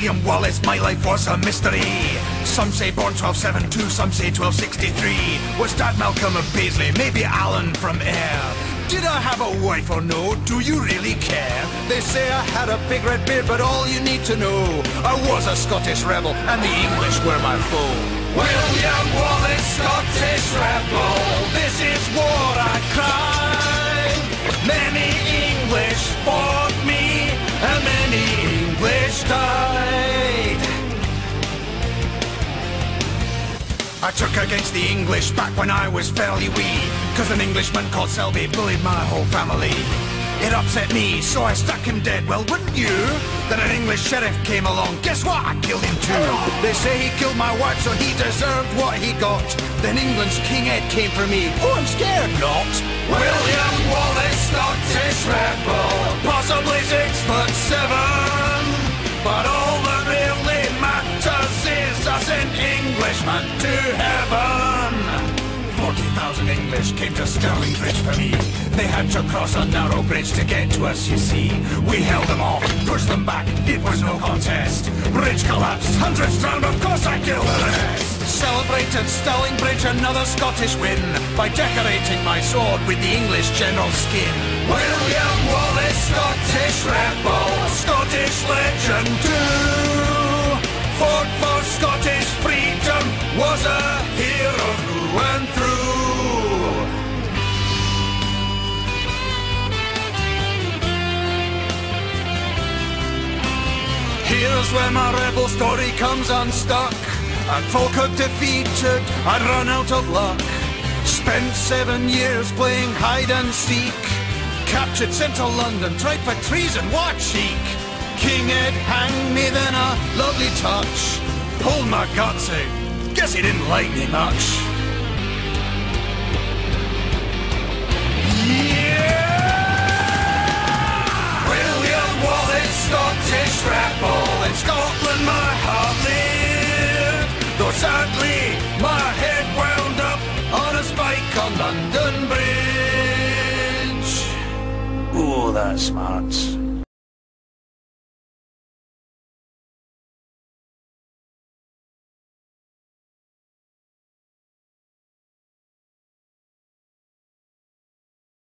William Wallace, my life was a mystery. Some say born 1272, some say 1263. Was Dad Malcolm of Paisley, maybe Alan from Ayr? Did I have a wife or no? Do you really care? They say I had a big red beard, but all you need to know, I was a Scottish rebel, and the English were my foe. I took against the English back when I was fairly wee, cause an Englishman called Selby bullied my whole family. It upset me, so I stuck him dead. Well, wouldn't you? Then an English sheriff came along. Guess what? I killed him too. They say he killed my wife, so he deserved what he got. Then England's King Ed came for me. Oh, I'm scared not. William Wallace, Scottish rebel, possibly six foot seven. But all that really matters is I sent Englishmen to heaven. 40,000 English came to Stirling Bridge for me. They had to cross a narrow bridge to get to us, you see. We held them off, pushed them back, it was no contest. Bridge collapsed, hundreds drowned, of course I killed the rest. Celebrated Stirling Bridge another Scottish win by decorating my sword with the English general's skin. William Wallace, Scottish rebel, Scottish legend Here's where my rebel story comes unstuck. And Falkirk defeated, I'd run out of luck. Spent seven years playing hide and seek. Captured central London, tried for treason, what cheek! King Ed hanged me, then a lovely touch. Pulled my guts out, guess he didn't like me much. My head wound up on a spike on London Bridge. Oh, that's smart.